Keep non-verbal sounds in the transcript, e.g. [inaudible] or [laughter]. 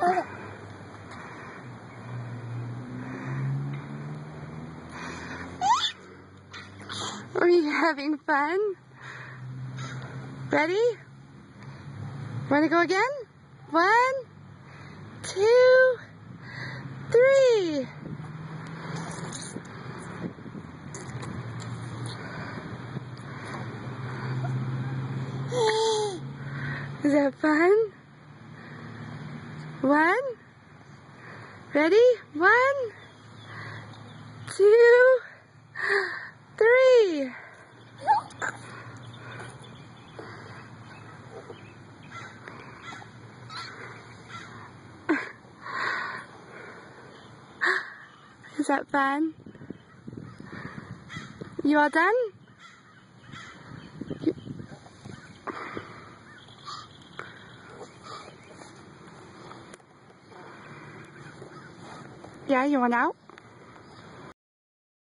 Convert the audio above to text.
Are you having fun? Ready? Want to go again? One, two, three. [gasps] Is that fun? One. Ready? One, two, three. Is that fun? You are done? Yeah, you want out?